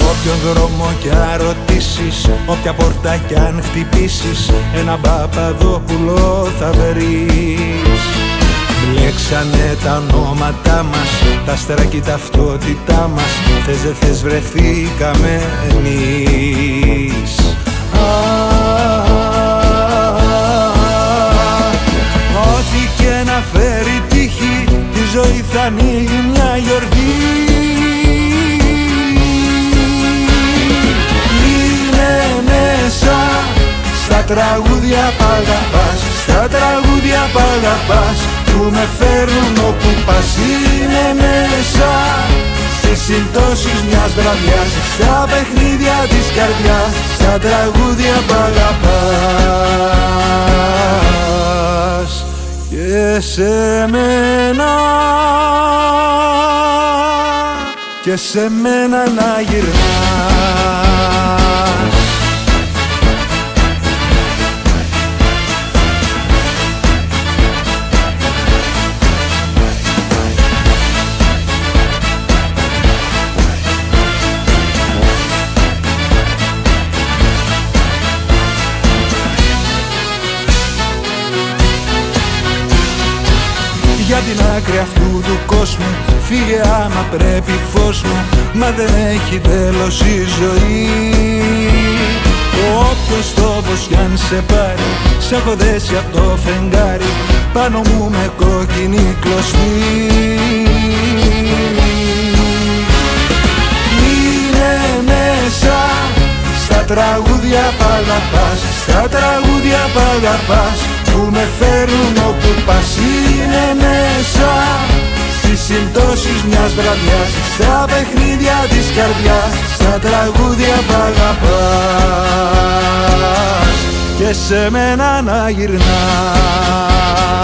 Όποιον δρόμο κι αν ρωτήσεις Όποια πόρτα κι αν χτυπήσεις Ένα παπαδόπουλο θα βρεις. Μπλέξανε τα ονόματά μας Τα άστερα και η ταυτότητά μας Θες δεν θες βρεθήκαμε εμείς. Ό,τι και να φέρει τύχη Η ζωή θα ανοίγει μια γιορτή τραγούδια π' αγαπάς, στα τραγούδια π' αγαπάς Που με φέρνουν όπου πας είναι μέσα Στις συμπτώσεις μιας βραδιάς, στα παιχνίδια της καρδιάς Στα τραγούδια π' αγαπάς Και σε μένα και σε μένα να γυρνάς για την άκρη αυτού του κόσμου. Φύγε άμα πρέπει φως μου Μα δεν έχει τέλος η ζωή. Όποιος τόπος κι αν σε πάρει Σ' έχω δέσει απ' το φεγγάρι Πάνω μου με κόκκινη κλωστή. Είναι μέσα στα τραγούδια π' Στα τραγούδια π' που με φέρουν όπου πας είναι μέσα. Στις συμπτώσεις μιας βραδιάς Στα παιχνίδια της καρδιάς Στα τραγούδια που αγαπάς. Και σε μένα να γυρνάς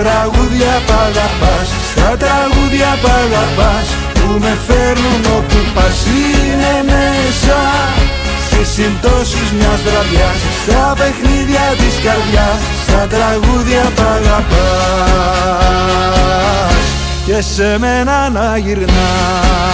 τραγούδια π' αγαπάς Στα τραγούδια π' αγαπάς Που με φέρνουν όπου πας. Είναι μέσα Στις συμπτώσεις μιας βραδιάς Στα παιχνίδια της καρδιάς Στα τραγούδια π' αγαπάς Και σε μένα να γυρνάς